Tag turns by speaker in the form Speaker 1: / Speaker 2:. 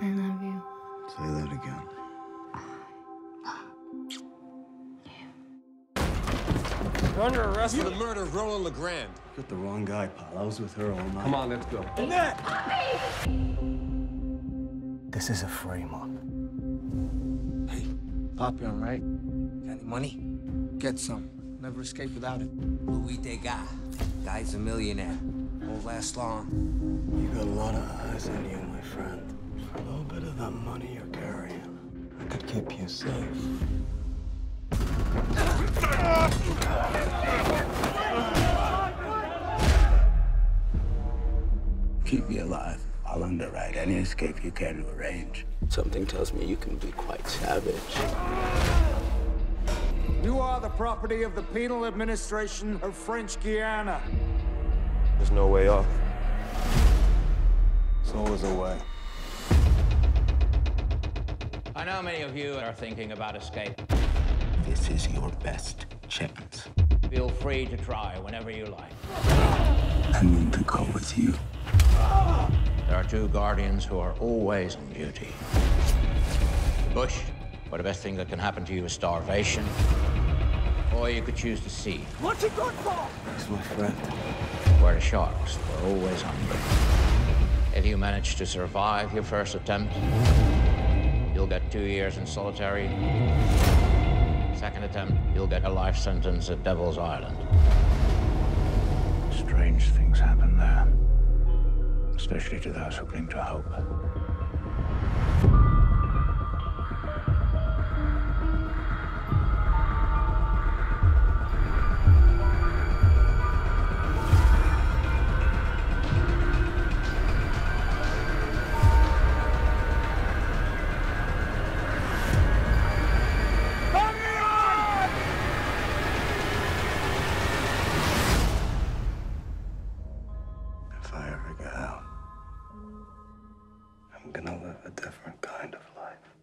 Speaker 1: I love you.
Speaker 2: Say that again.
Speaker 3: You're under arrest
Speaker 4: You
Speaker 3: for
Speaker 4: the
Speaker 3: the
Speaker 4: murder of Roland LeGrand.
Speaker 2: You got the wrong guy, pal. I was with her all night.
Speaker 3: Come on, let's go. Annette!
Speaker 2: This is a frame up.
Speaker 5: Hey, Pop, you all right? Got any money? Get some. Never escape without it.
Speaker 6: Louis Dega. Guy's a millionaire. Won't last long.
Speaker 2: You got a lot of eyes on you, my friend. Of money you're carrying, I could keep you safe.
Speaker 7: Keep me alive. I'll underwrite any escape you care to arrange. Something tells me you can be quite savage.
Speaker 8: You are the property of the penal administration of French Guiana.
Speaker 3: There's no way off.
Speaker 2: There's always a way.
Speaker 9: I know many of you are thinking about escape.
Speaker 7: This is your best chance.
Speaker 9: Feel free to try whenever you like.
Speaker 7: I mean to go with you.
Speaker 9: There are two guardians who are always on duty. Bush, where the best thing that can happen to you is starvation. Or you could choose the sea, What's it good for?
Speaker 2: He's my friend.
Speaker 9: where the sharks were always hungry. If you manage to survive your first attempt, you'll get two years in solitary. Second attempt, you'll get a life sentence at Devil's Island.
Speaker 7: Strange things happen there. Especially to those who cling to hope.
Speaker 2: Get out, I'm gonna live a different kind of life.